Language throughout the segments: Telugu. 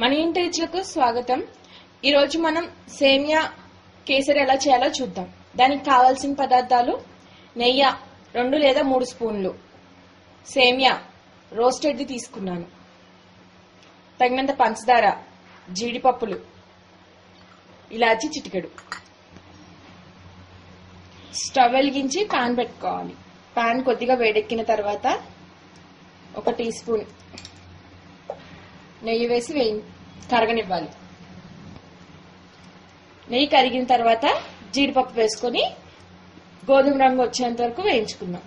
మన ఇంటి స్వాగతం. ఈరోజు మనం సేమియా కేసరి ఎలా చేయాలో చూద్దాం. దానికి కావాల్సిన పదార్థాలు నెయ్యి రెండు లేదా మూడు స్పూన్లు. సేమియా రోస్టెడ్ది తీసుకున్నాను. తగినంత పంచదార జీడిపప్పులు ఇలాచి చిటికెడు. స్టవ్ వెలిగించి పాన్ పెట్టుకోవాలి. పాన్ కొద్దిగా వేడెక్కిన తర్వాత ఒక టీ స్పూన్ నెయ్యి వేసి వేయి కరగనివ్వాలి. నెయ్యి కరిగిన తర్వాత జీడిపప్పు వేసుకొని గోధుమ రంగు వచ్చేంత వరకు వేయించుకున్నాం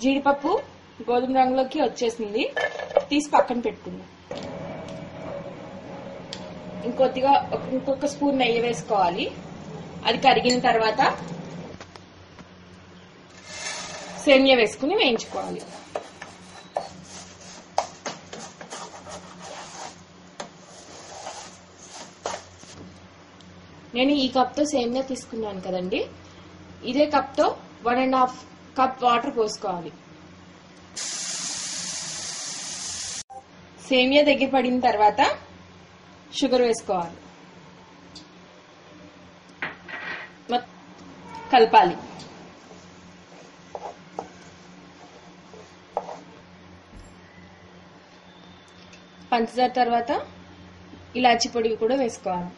జీడిపప్పు గోధుమ రంగులోకి వచ్చేసింది. తీసి పక్కన పెట్టుకుందాం. ఇంకొద్దిగా ఇంకొక స్పూన్ నెయ్యి వేసుకోవాలి. అది కరిగిన తర్వాత సేమియా వేసుకుని వేయించుకోవాలి నేను ఈ కప్తో సేమియా తీసుకున్నాను కదండి. ఇదే కప్తో one and half cup water పోసుకోవాలి. సేమియా దగ్గర పడిన తర్వాత షుగర్ వేసుకోవాలి. కలపాలి. పంచదార తర్వాత ఇలాచి పొడి కూడా వేసుకోవాలి.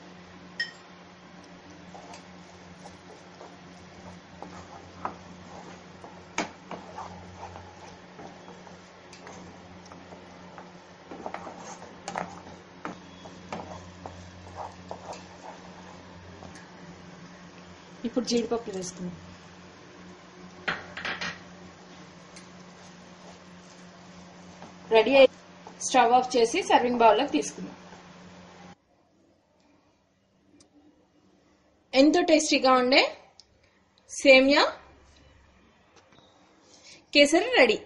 ఇప్పుడు జీడిపప్పు వేసుకుందాం. రెడీ అయి స్టవ్ ఆఫ్ చేసి సర్వింగ్ బౌల్లోకి తీసుకుందాం. ఎంతో టేస్టీగా ఉండే సేమియా కేసరి రెడీ.